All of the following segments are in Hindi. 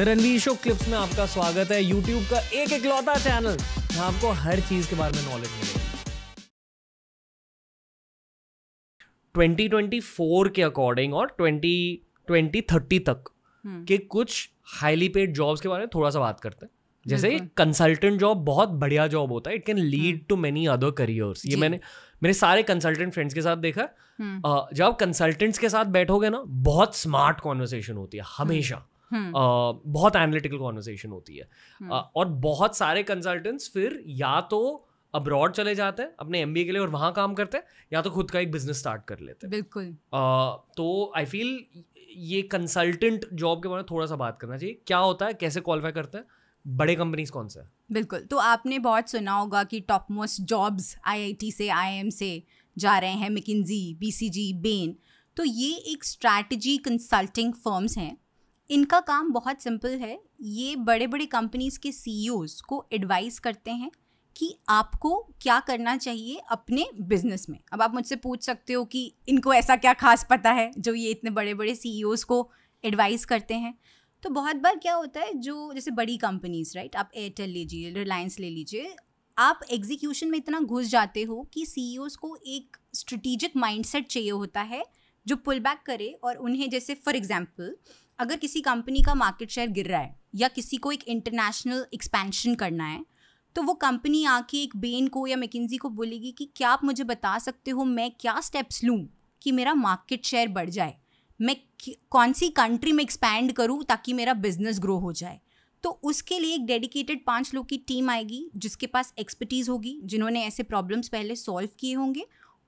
रणवीर शो क्लिप्स में आपका स्वागत है। यूट्यूब का एक इकलौता चैनल जहाँ आपको हर चीज़ के बारे में नॉलेज मिलेगी। 2024 के अकॉर्डिंग और 2020 30 तक हम्म। के कुछ हाईली पेड जॉब्स के बारे में थोड़ा सा बात करते हैं। जैसे कंसल्टेंट जॉब बहुत बढ़िया जॉब होता है। It can lead to many other careers ये मैंने मेरे सारे कंसल्टेंट फ्रेंड्स के साथ देखा है। हम्म। जब कंसल्टेंट्स के साथ बैठोगे ना बहुत स्मार्ट कॉन्वर्सेशन होती है हमेशा। बहुत एनालिटिकल कॉन्वर्सेशन होती है। हम्म। और बहुत सारे कंसल्टेंट्स फिर या तो अब्रॉड चले जाते हैं अपने एम के लिए और वहाँ काम करते हैं या तो खुद का एक बिज़नेस स्टार्ट कर लेते हैं। बिल्कुल। तो आई फील ये कंसल्टेंट जॉब के बारे में थोड़ा सा बात करना चाहिए। क्या होता है कैसे क्वालिफाई करते हैं बड़े कंपनीज़ कौन से बिल्कुल। तो आपने बहुत सुना होगा कि टॉप मोस्ट जॉब्स आईआईटी से आईएम से जा रहे हैं मिकिन्जी बीसीजी बेन तो ये एक स्ट्रैटेजी कंसल्टिंग फर्म्स हैं। इनका काम बहुत सिंपल है। ये बड़े बड़े कंपनीज़ के सीईओज को एडवाइस करते हैं कि आपको क्या करना चाहिए अपने बिज़नेस में। अब आप मुझसे पूछ सकते हो कि इनको ऐसा क्या खास पता है जो ये इतने बड़े बड़े सीईओज को एडवाइस करते हैं। तो बहुत बार क्या होता है, जो जैसे बड़ी कंपनीज़ राइट आप एयरटेल लीजिए रिलायंस ले लीजिए, आप एग्जीक्यूशन में इतना घुस जाते हो कि सीईओज को एक स्ट्रेटेजिक माइंडसेट चाहिए होता है जो पुल बैक करे और उन्हें जैसे फॉर एग्जांपल अगर किसी कंपनी का मार्केट शेयर गिर रहा है या किसी को एक इंटरनेशनल एक्सपेंशन करना है तो वो कंपनी आके एक बेन को या मैकिन्जी को बोलेगी कि क्या आप मुझे बता सकते हो मैं क्या स्टेप्स लूँ कि मेरा मार्केट शेयर बढ़ जाए? मैं कौन सी कंट्री में एक्सपैंड करूँ ताकि मेरा बिज़नेस ग्रो हो जाए? तो उसके लिए एक डेडिकेटेड पाँच लोग की टीम आएगी, जिसके पास एक्सपर्टीज़ होगी, जिन्होंने ऐसे प्रॉब्लम्स पहले सॉल्व किए होंगे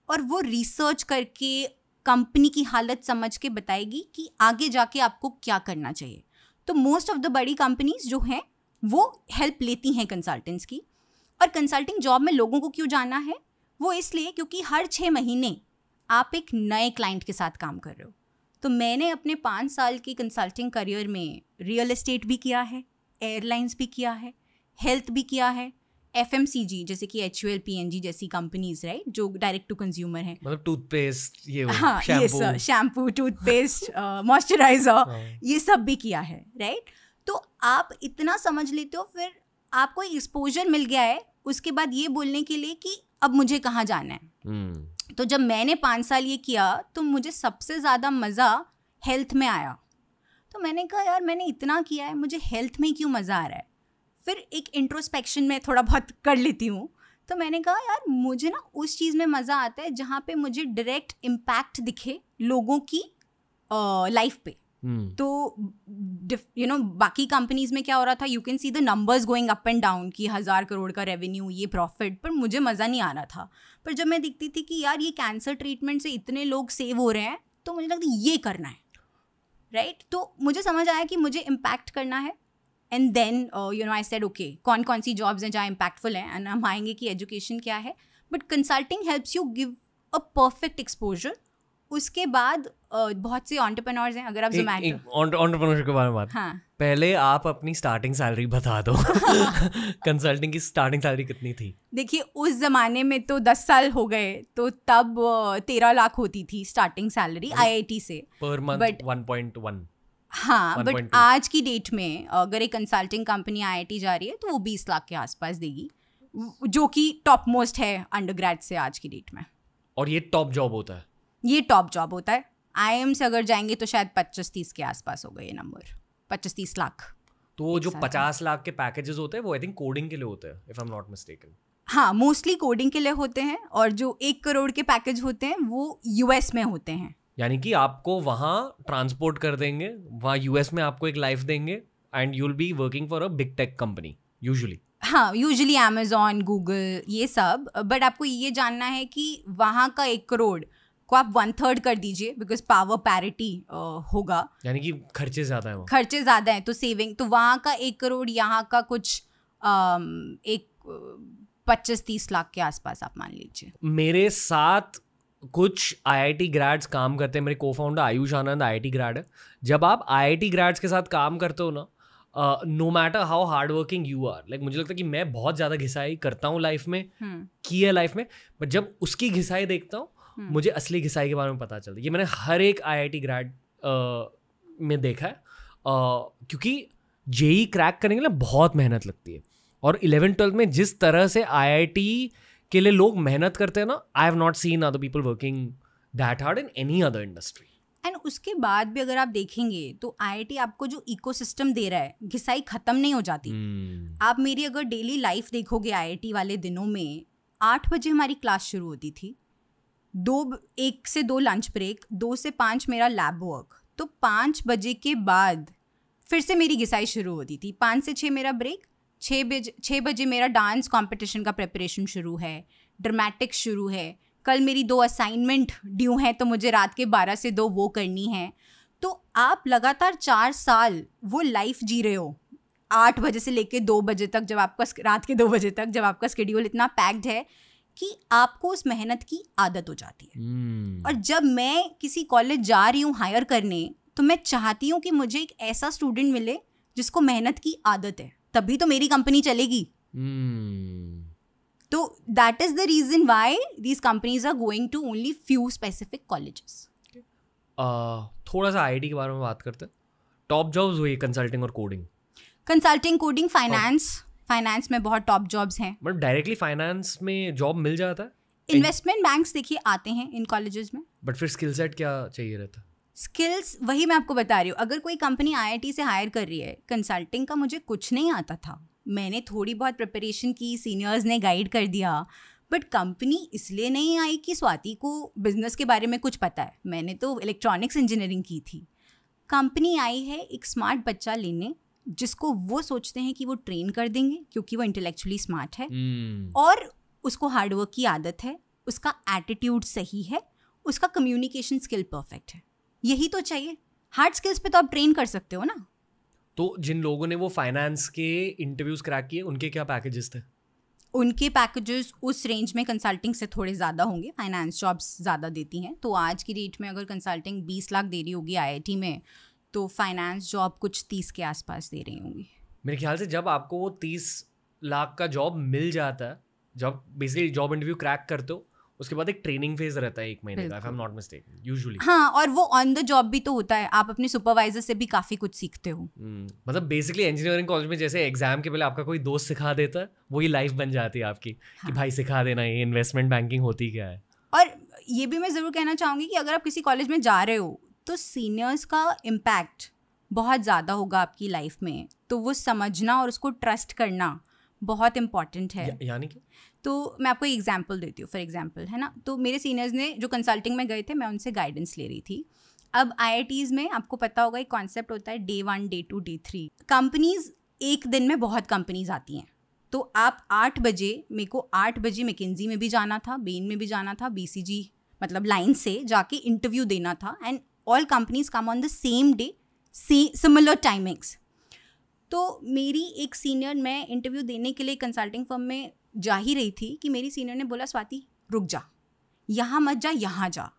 और वो रिसर्च करके कंपनी की हालत समझ के बताएगी कि आगे जाके आपको क्या करना चाहिए। तो मोस्ट ऑफ़ द बड़ी कंपनीज़ जो हैं, वो हेल्प लेती हैं कंसल्टेंट्स की। और कंसल्टिंग जॉब में लोगों को क्यों जाना है? वो इसलिए क्योंकि हर छः महीने आप एक नए क्लाइंट के साथ काम कर रहे हो। तो मैंने अपने पाँच साल की कंसल्टिंग करियर में रियल एस्टेट भी किया है एयरलाइंस भी किया है हेल्थ भी किया है एफ़ एम सी जी जैसे कि H U L P N G जैसी कंपनीज़ राइट जो डायरेक्ट टू कंज्यूमर हैं। मतलब टूथपेस्ट ये हाँ ये शैम्पू टूथपेस्ट मॉइस्चराइजर। ये सब भी किया है राइट right? तो आप इतना समझ लेते हो फिर आपको एक्सपोजर मिल गया है उसके बाद ये बोलने के लिए कि अब मुझे कहाँ जाना है। हम्म, तो जब मैंने पाँच साल ये किया तो मुझे सबसे ज़्यादा मज़ा हेल्थ में आया। तो मैंने कहा यार मैंने इतना किया है मुझे हेल्थ में क्यों मज़ा आ रहा है? फिर एक इंट्रोस्पेक्शन में थोड़ा बहुत कर लेती हूँ। तो मैंने कहा यार मुझे ना उस चीज़ में मज़ा आता है जहाँ पे मुझे डायरेक्ट इम्पैक्ट दिखे लोगों की लाइफ पे। हम्म, तो यू नो बाकी कंपनीज़ में क्या हो रहा था you can see the numbers going up and down कि हज़ार करोड़ का रेवेन्यू ये प्रॉफिट पर मुझे मज़ा नहीं आ रहा था। पर जब मैं दिखती थी कि यार ये कैंसर ट्रीटमेंट से इतने लोग सेव हो रहे हैं तो मुझे लगता ये करना है। Right right? तो मुझे समझ आया कि मुझे इम्पैक्ट करना है। And then you know I said okay कौन कौन सी जॉब्स हैं जहाँ इम्पैक्टफुल हैं? एंड हम आएँगे कि एजुकेशन क्या है? But consulting helps you give a perfect exposure उसके बाद uh, बहुत से ऑन्टरप्रनोर्स हैं अगर आप जोमेटो के बारे में बात। हाँ। पहले आप अपनी स्टार्टिंग सैलरी बता दो। कंसल्टिंग की स्टार्टिंग सैलरी कितनी थी? देखिए उस जमाने में तो दस साल हो गए तो तब तेरह लाख होती थी स्टार्टिंग सैलरी आईआईटी से। पर मंथ But- 1.1 हाँ बट आज की डेट में अगर एक कंसल्टिंग कंपनी आईआईटी जा रही है तो वो बीस लाख के आसपास देगी जो कि टॉप मोस्ट है अंडर से आज की डेट में। और ये टॉप जॉब होता है? ये टॉप जॉब होता है। आई से अगर जाएँगे तो शायद पच्चीस तीस के आसपास होगा ये नंबर पच्चीस तीस लाख। तो जो पचास लाख के पैकेजेस होते हैं वो आई थिंक कोडिंग के लिए होते हैं if I am not mistaken हाँ मोस्टली कोडिंग के लिए होते हैं और जो एक करोड़ के पैकेज होते हैं वो यूएस में होते हैं। यानी कि आपको वहाँ ट्रांसपोर्ट कर देंगे वहाँ यूएस में आपको एक लाइफ देंगे and you will be working for a big tech company usually हाँ यूजली अमेजोन गूगल ये सब बट आपको ये जानना है कि वहाँ का एक करोड़ को आप वन थर्ड कर दीजिए बिकॉज़ पावर पैरिटी होगा। यानी कि खर्चे ज़्यादा है खर्चे ज़्यादा हैं तो सेविंग तो वहाँ का एक करोड़ यहाँ का कुछ अम, एक पच्चीस तीस लाख के आसपास आप मान लीजिए। मेरे साथ कुछ आईआईटी ग्रेड्स काम करते हैं। मेरे को founder Ayush Anand IIT grad है। जब आप आईआईटी ग्रेड्स के साथ काम करते हो ना no matter how hard working you are like मुझे लगता है कि मैं बहुत ज़्यादा घिसाई करता हूँ लाइफ में हम्म। की है लाइफ में बट जब उसकी घिसाई देखता हूँ हम्म। मुझे असली घिसाई के बारे में पता चलता है। ये मैंने हर एक आईआईटी ग्रैड में देखा है। अ, क्योंकि जेई क्रैक करने के लिए बहुत मेहनत लगती है। और इलेवन ट्वेल्थ में जिस तरह से आईआईटी के लिए लोग मेहनत करते हैं ना I have not seen other people working that hard in any other industry and उसके बाद भी अगर आप देखेंगे तो आईआईटी आपको जो इकोसिस्टम दे रहा है घिसाई खत्म नहीं हो जाती। Hmm. आप मेरी अगर डेली लाइफ देखोगे आईआईटी वाले दिनों में आठ बजे हमारी क्लास शुरू होती थी। दो एक से दो लंच ब्रेक दो से पाँच मेरा लैब वर्क तो पाँच बजे के बाद फिर से मेरी घिसाई शुरू होती थी। पाँच से छः मेरा ब्रेक छः बजे छः बजे मेरा डांस कंपटीशन का प्रिपरेशन शुरू है ड्रामेटिक शुरू है। कल मेरी दो असाइनमेंट ड्यू हैं तो मुझे रात के बारह से दो वो करनी है। तो आप लगातार चार साल वो लाइफ जी रहे हो। आठ बजे से लेके दो बजे तक जब आपका रात के दो बजे तक जब आपका स्केड्यूल इतना पैक्ड है कि आपको उस मेहनत की आदत हो जाती है। Hmm. और जब मैं किसी कॉलेज जा रही हूँ हायर करने तो मैं चाहती हूँ कि मुझे एक ऐसा स्टूडेंट मिले जिसको मेहनत की आदत है। तभी तो मेरी कंपनी चलेगी। Hmm. तो that is the reason why these companies are going to only few specific colleges थोड़ा सा आईटी के बारे में बात करते हैं। टॉप जॉब्स हुई कंसल्टिंग और coding consulting coding finance finance में बहुत टॉप जॉब्स हैं। बट डायरेक्टली फाइनेंस में जॉब मिल जाता है? इन्वेस्टमेंट बैंक्स देखिए आते हैं इन कॉलेजेस में। बट फिर स्किल सेट क्या चाहिए रहता? है स्किल्स वही मैं आपको बता रही हूँ। अगर कोई कंपनी आईआईटी से हायर कर रही है कंसल्टिंग का मुझे कुछ नहीं आता था। मैंने थोड़ी बहुत प्रिपरेशन की सीनियर्स ने गाइड कर दिया। बट कंपनी इसलिए नहीं आई कि स्वाति को बिज़नेस के बारे में कुछ पता है। मैंने तो इलेक्ट्रॉनिक्स इंजीनियरिंग की थी। कंपनी आई है एक स्मार्ट बच्चा लेने जिसको वो सोचते हैं कि वो ट्रेन कर देंगे क्योंकि वो इंटेलेक्चुअली स्मार्ट है। Hmm. और उसको हार्डवर्क की आदत है उसका एटीट्यूड सही है उसका कम्युनिकेशन स्किल परफेक्ट है। यही तो चाहिए। हार्ड स्किल्स पे तो आप ट्रेन कर सकते हो ना। तो जिन लोगों ने वो फाइनेंस के इंटरव्यूज़ क्रैक किए उनके क्या पैकेजेस थे? उनके पैकेजेस उस रेंज में कंसल्टिंग से थोड़े ज़्यादा होंगे। फाइनेंस जॉब्स ज़्यादा देती हैं। तो आज की डेट में अगर कंसल्टिंग बीस लाख दे रही होगी आईआईटी में तो फाइनेंस जॉब कुछ तीस के आसपास दे रही होंगी। मेरे ख्याल से जब आपको वो तीस लाख का जॉब मिल जाता है जब बेसिकली जॉब इंटरव्यू क्रैक करते हो उसके बाद एक ट्रेनिंग फ़ेज़ रहता है एक महीने का I am not mistaken usually हाँ और वो ऑन द जॉब भी तो होता है आप अपने सुपरवाइजर से भी काफ़ी कुछ सीखते हो। मतलब बेसिकली इंजीनियरिंग कॉलेज में जैसे एग्ज़ाम के पहले आपका कोई दोस्त सिखा देता है वही लाइफ बन जाती है आपकी हाँ. कि। भाई सिखा देना ये इन्वेस्टमेंट बैंकिंग होती क्या है? और ये भी मैं ज़रूर कहना चाहूँगी कि अगर आप किसी कॉलेज में जा रहे हो तो सीनियर्स का इम्पैक्ट बहुत ज़्यादा होगा आपकी लाइफ में। तो वो समझना और उसको ट्रस्ट करना बहुत इंपॉर्टेंट है। या, यानी कि? तो मैं आपको एग्ज़ाम्पल देती हूँ फॉर एग्ज़ाम्पल है ना? तो मेरे सीनियर्स ने जो कंसल्टिंग में गए थे, मैं उनसे गाइडेंस ले रही थी। अब आई में आपको पता होगा, एक कॉन्सेप्ट होता है day one day two day three companies एक दिन में बहुत कंपनीज़ आती हैं। तो आप आठ बजे, मेरे को आठ बजे मैकेंजी में भी जाना था बेन में भी जाना था बीसीजी मतलब लाइन से जाके इंटरव्यू देना था and all companies come on the same day similar timings तो मेरी एक सीनियर मैं इंटरव्यू देने के लिए कंसल्टिंग फर्म में जा ही रही थी कि मेरी सीनियर ने बोला, स्वाति, रुक जा। यहाँ मत जा, यहाँ जा।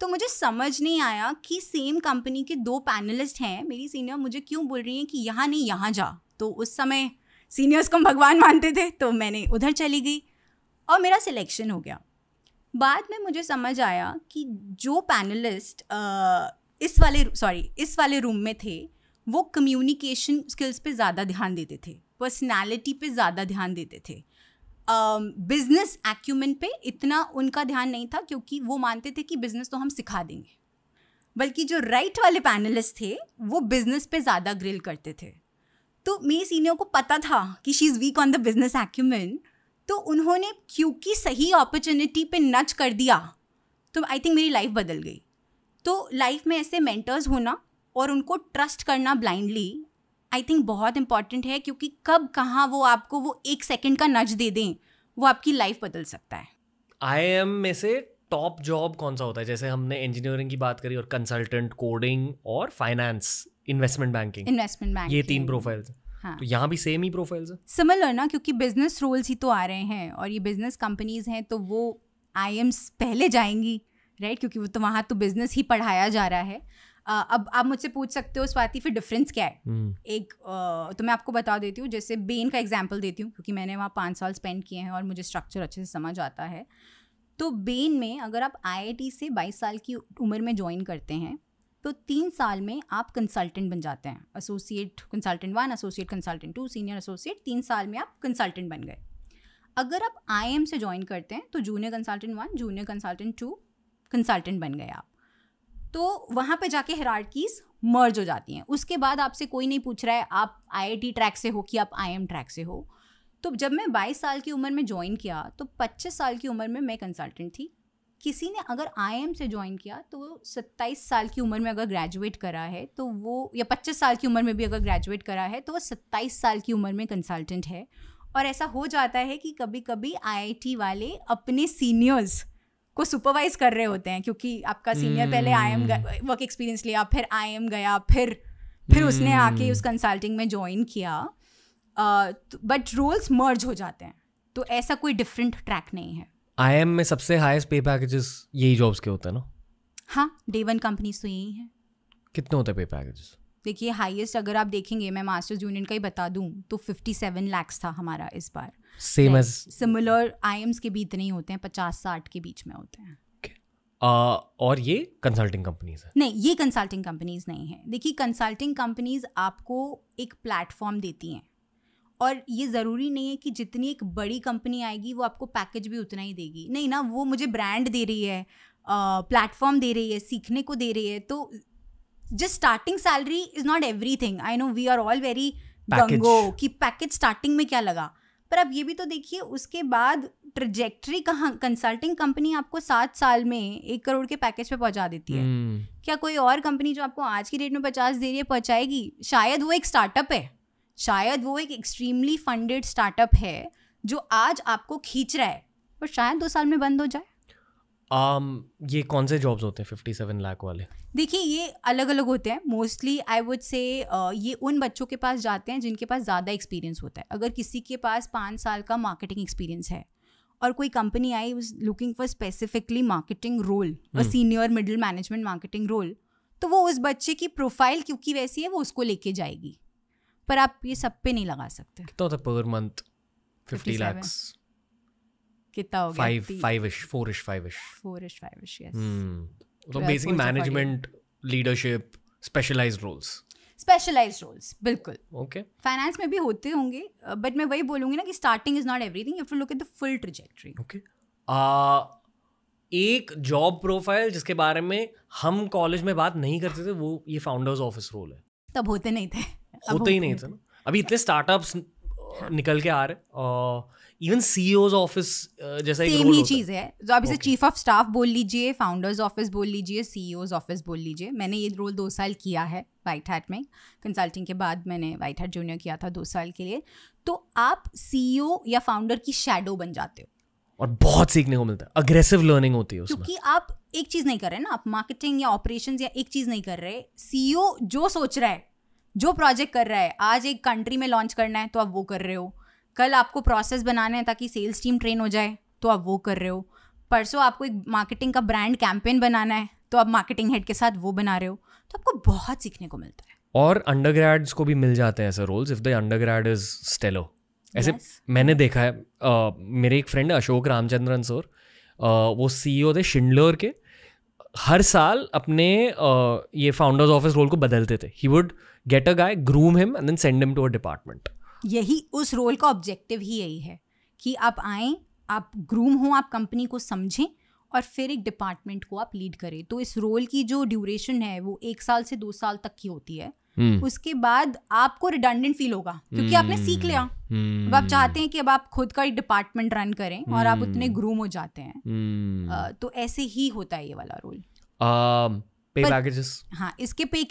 तो मुझे समझ नहीं आया कि सेम कंपनी के दो पैनलिस्ट हैं। मेरी सीनियर मुझे क्यों बोल रही हैं कि यहाँ नहीं, यहाँ जा? तो उस समय सीनियर्स को हम भगवान मानते थे तो मैंने उधर चली गई और मेरा सिलेक्शन हो गया। बाद में मुझे समझ आया कि जो पैनलिस्ट इस वाले सॉरी इस वाले रूम में थे, वो कम्युनिकेशन स्किल्स पे ज़्यादा ध्यान देते थे पर्सनालिटी पे ज़्यादा ध्यान देते थे। बिज़नेस एक्यूमेंट पे इतना उनका ध्यान नहीं था क्योंकि वो मानते थे कि बिज़नेस तो हम सिखा देंगे। बल्कि जो राइट वाले पैनलिस्ट थे, वो बिज़नेस पे ज़्यादा ग्रिल करते थे। तो मेरी सीनियर को पता था कि she is weak on the business acumen तो उन्होंने क्योंकि सही अपॉर्चुनिटी पे नच कर दिया तो आई थिंक मेरी लाइफ बदल गई। तो लाइफ में ऐसे मेंटर्स होना और उनको ट्रस्ट करना ब्लाइंडली आई थिंक बहुत इंपॉर्टेंट है क्योंकि कब कहाँ वो आपको वो एक सेकेंड का नज दे दें वो आपकी लाइफ बदल सकता है। आई एम में से टॉप जॉब कौन सा होता है? जैसे हमने इंजीनियरिंग की बात करी और कंसल्टेंट कोडिंग और finance investment banking investment bank ये तीन प्रोफाइल्स हाँ। तो यहाँ भी सेम ही प्रोफाइल्स है। सिमिलर ना क्योंकि बिज़नेस रोल्स ही तो आ रहे हैं और ये बिज़नेस कंपनीज़ हैं तो वो आई पहले जाएँगी राइट right? क्योंकि वो तो वहाँ तो बिज़नेस ही पढ़ाया जा रहा है। अ, अब आप मुझसे पूछ सकते हो स्वाति फिर डिफरेंस क्या है? हम्म, एक अ, तो मैं आपको बता देती हूँ जैसे बेन का एग्ज़ाम्पल देती हूँ क्योंकि मैंने वहाँ पाँच साल स्पेंड किए हैं और मुझे स्ट्रक्चर अच्छे से समझ आता है। तो बेन में अगर आप आईआईटी से 22 साल की उम्र में ज्वाइन करते हैं तो तीन साल में आप कंसल्टेंट बन जाते हैं। Associate consultant one associate consultant two senior associate तीन साल में आप कंसल्टेंट बन गए। अगर आप आई से ज्वाइन करते हैं तो junior consultant one junior consultant two consultant बन गए आप। तो वहाँ पे जाके हरारकीज मर्ज हो जाती हैं। उसके बाद आपसे कोई नहीं पूछ रहा है, आप आईआईटी ट्रैक से हो कि आप आईएम ट्रैक से हो। तो जब मैं 22 साल की उम्र में ज्वाइन किया तो 25 साल की उम्र में मैं कंसल्टेंट थी। किसी ने अगर आईएम से ज्वाइन किया तो वो सत्ताईस साल की उम्र में अगर ग्रेजुएट करा है तो वो या पच्चीस साल की उम्र में भी अगर ग्रेजुएट करा है तो वो सत्ताईस साल की उम्र में कंसल्टेंट है। और ऐसा हो जाता है कि कभी कभी आईआईटी वाले अपने सीनियर्स को सुपरवाइज कर रहे होते हैं क्योंकि आपका सीनियर hmm. पहले आई एम वर्क एक्सपीरियंस लिया फिर आई एम गया फिर फिर hmm. उसने आके उस कंसल्टिंग में ज्वाइन किया। बट रोल्स मर्ज हो जाते हैं तो ऐसा कोई डिफरेंट ट्रैक नहीं है। आई एम में सबसे हाईएस्ट पे पैकेजेस यही जॉब्स के होते हैं ना? हाँ डे वन कंपनीज़ तो यही हैं। कितने होते हैं पे पैकेजेस देखिए हाईएस्ट अगर आप देखेंगे मैं मास्टर्स यूनियन का ही बता दूँ तो 57 लैक्स था हमारा इस बार। सेम एज सिमिलर आईएम्स के भी इतने ही होते हैं पचास साठ के बीच में होते हैं। Uh, और ये कंसल्टिंग कंपनीज़ है? नहीं ये कंसल्टिंग कंपनीज़ नहीं है। देखिए कंसल्टिंग कंपनीज़ आपको एक प्लेटफॉर्म देती हैं। और ये ज़रूरी नहीं है कि जितनी एक बड़ी कंपनी आएगी वो आपको पैकेज भी उतना ही देगी। नहीं ना वो मुझे ब्रांड दे रही है प्लेटफॉर्म दे रही है सीखने को दे रही है तो just starting salary is not everything I know we are all very gung ho कि पैकेज स्टार्टिंग में क्या लगा? पर आप ये भी तो देखिए उसके बाद ट्रजेक्ट्री कहाँ कंसल्टिंग कंपनी आपको सात साल में एक करोड़ के पैकेज पे पहुँचा देती है। hmm. क्या कोई और कंपनी जो आपको आज की डेट में पचास दे रही है पहुंचाएगी? शायद वो एक स्टार्टअप है। शायद वो एक एक्सट्रीमली फंडेड स्टार्टअप है जो आज आपको खींच रहा है पर शायद दो साल में बंद हो जाए। Um, ये कौन से जॉब्स होते हैं फिफ्टी सेवन लाख वाले? देखिए ये अलग अलग होते हैं। मोस्टली आई वुड से ये उन बच्चों के पास जाते हैं जिनके पास ज़्यादा एक्सपीरियंस होता है। अगर किसी के पास पाँच साल का मार्केटिंग एक्सपीरियंस है और कोई company I was looking for specifically marketing role और senior middle management marketing role तो वो उस बच्चे की प्रोफ़ाइल क्योंकि वैसी है वो उसको लेके जाएगी। पर आप ये सब पे नहीं लगा सकते। कितना होता पर मंथ फिफ्टी लैक्स कितना हो गया? Five five ish four ish five ish four ish five ish yes तो basically management leadership specialised roles specialised roles बिल्कुल। ओके फाइनेंस में भी होते होंगे बट मैं वही बोलूँगी ना कि starting is not everything you have look at the full trajectory okay एक जॉब प्रोफ़ाइल जिसके बारे में हम कॉलेज में बात नहीं करते थे वो ये फाउंडर्स ऑफ़िस रोल है। तब होते नहीं थे। होते ही नहीं थे ना। अभी इतने स्टार्टअप्स निकल के आ रहे इवन सी ऑफ़िस जैसा सेम ही चीज़ है। तो आप इसे चीफ ऑफ़ स्टाफ बोल लीजिए फाउंडर्स ऑफ़िस बोल लीजिए सी ऑफ़िस बोल लीजिए। मैंने ये रोल दो साल किया है वाइट हैट में। कंसल्टिंग के बाद मैंने वाइट हैट जूनियर किया था दो साल के लिए। तो आप सीईओ या फाउंडर की शेडो बन जाते हो। और बहुत सीखने को मिलता है। अग्रेसिव लर्निंग होती है क्योंकि आप एक चीज़ नहीं कर रहे ना आप मार्केटिंग या ऑपरेशन या एक चीज़ नहीं कर रहे। सीईओ जो सोच रहा है जो प्रोजेक्ट कर रहा है आज एक कंट्री में लॉन्च करना है तो आप वो कर रहे हो। कल आपको प्रोसेस बनाना है ताकि सेल्स टीम ट्रेन हो जाए तो आप वो कर रहे हो। परसों आपको एक मार्केटिंग का ब्रांड कैंपेन बनाना है तो आप मार्केटिंग हेड के साथ वो बना रहे हो। तो आपको बहुत सीखने को मिलता है। और अंडर को भी मिल जाते हैं ऐसे roles if the under is stellar ऐसे yes. मैंने देखा है uh, मेरे एक friend Ashok Ramachandran sir uh, वो सीईओ थे शिंडलोर के। हर साल अपने uh, ये फाउंडर्स ऑफ़िस रोल को बदलते थे। He would get a guy groom him and then send him to a department यही उस रोल का ऑब्जेक्टिव ही यही है कि आप आए आप ग्रूम हो आप कंपनी को समझें और फिर एक डिपार्टमेंट को आप लीड करें। तो इस रोल की जो ड्यूरेशन है वो एक साल से दो साल तक की होती है। hmm. उसके बाद आपको रिडंडेंट फील होगा क्योंकि hmm. आपने सीख लिया। hmm. अब आप चाहते हैं कि अब आप खुद का एक डिपार्टमेंट रन करें और आप उतने ग्रूम हो जाते हैं। uh, तो ऐसे ही होता है ये वाला रोल पे पैकेजेस हाँ इसके पे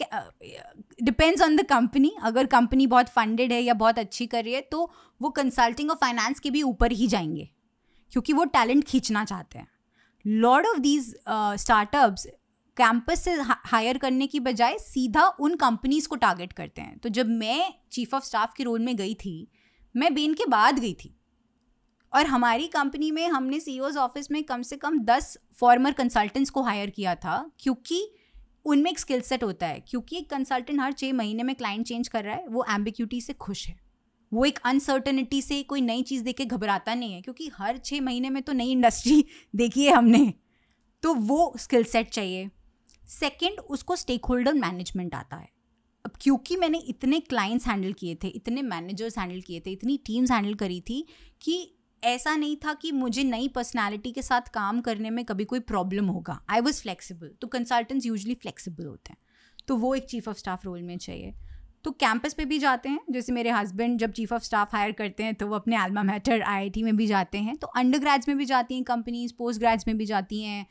डिपेंड्स ऑन द कंपनी अगर कंपनी बहुत फंडेड है या बहुत अच्छी कर रही है तो वो कंसल्टिंग और फाइनेंस के भी ऊपर ही जाएँगे क्योंकि वो टैलेंट खींचना चाहते हैं. Lot of these startups campus से हायर करने की बजाय सीधा उन कंपनीज़ को टारगेट करते हैं. तो जब मैं चीफ ऑफ़ स्टाफ के रोल में गई थी मैं बेन के बाद गई थी. और हमारी कंपनी में हमने सी ऑफ़िस में कम से कम दस फॉर्मर कंसल्टेंट्स को हायर किया था क्योंकि उनमें एक स्किल सेट होता है, क्योंकि एक कंसल्टेंट हर छः महीने में क्लाइंट चेंज कर रहा है, वो एम्बिक्यूटी से खुश है। वो एक अनसर्टनिटी से कोई नई चीज़ देख के घबराता नहीं है, क्योंकि हर छः महीने में तो नई इंडस्ट्री देखी है हमने। तो वो स्किल सेट चाहिए। सेकेंड उसको स्टेक होल्डर मैनेजमेंट आता है। अब क्योंकि मैंने इतने क्लाइंट्स हैंडल किए थे, इतने मैनेजर्स हैंडल किए थे, इतनी टीम्स हैंडल करी थी कि ऐसा नहीं था कि मुझे नई पर्सनालिटी के साथ काम करने में कभी कोई प्रॉब्लम होगा। आई वॉज़ फ्लेक्सिबल तो कंसल्टेंट्स यूजली फ्लेक्सिबल होते हैं। तो वो एक चीफ ऑफ़ स्टाफ रोल में चाहिए। तो कैंपस पे भी जाते हैं जैसे मेरे हस्बैंड जब चीफ ऑफ़ स्टाफ हायर करते हैं तो वो अपने आलमा मैटर आई में भी जाते हैं। तो अंडर ग्रेड्स में भी जाती हैं कंपनीज़ पोस्ट ग्रेड्स में भी जाती हैं।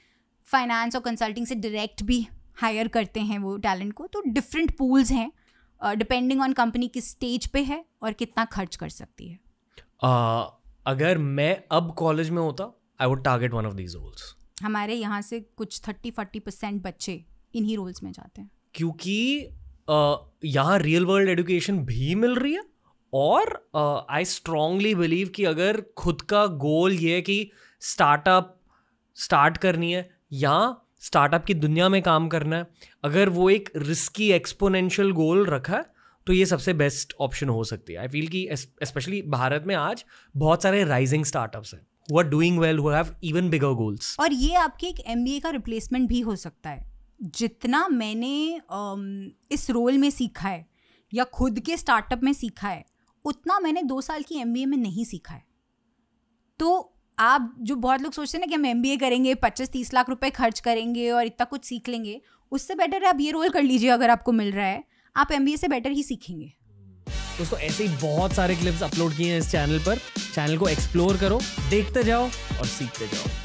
फाइनेंस और कंसल्टिंग से डायरेक्ट भी हायर करते हैं वो टैलेंट को। तो डिफरेंट पूल्स हैं डिपेंडिंग ऑन कंपनी किस स्टेज पे है और कितना खर्च कर सकती है। uh, अगर मैं अब कॉलेज में होता I would target one of these roles हमारे यहाँ से कुछ थर्टी फोर्टी परसेंट बच्चे इन्हीं रोल्स में जाते हैं। क्योंकि यहाँ रियल वर्ल्ड एजुकेशन भी मिल रही है और आई स्ट्रांगली बिलीव कि अगर खुद का गोल ये है कि स्टार्टअप स्टार्ट करनी है या स्टार्टअप की दुनिया में काम करना है अगर वो एक रिस्की एक्सपोनेंशियल गोल रखा है तो ये सबसे बेस्ट ऑप्शन हो सकती है। आई फील कि स्पेशली भारत में आज बहुत सारे राइजिंग स्टार्टअप्स हैं who are doing well who have even bigger goals और ये आपके एक एमबीए का रिप्लेसमेंट भी हो सकता है। जितना मैंने इस रोल में सीखा है, या खुद के स्टार्टअप में सीखा है, उतना मैंने दो साल की एमबीए में नहीं सीखा है। तो आप जो बहुत लोग सोचते हैं ना कि हम एमबीए करेंगे, पच्चीस तीस लाख रुपए खर्च करेंगे और इतना कुछ सीख लेंगे, उससे बेटर है आप ये रोल कर लीजिए अगर आपको मिल रहा है। आप एम से बेटर ही सीखेंगे। दोस्तों, ऐसे ही बहुत सारे क्लिप्स अपलोड किए हैं इस चैनल पर। चैनल को एक्सप्लोर करो, देखते जाओ और सीखते जाओ।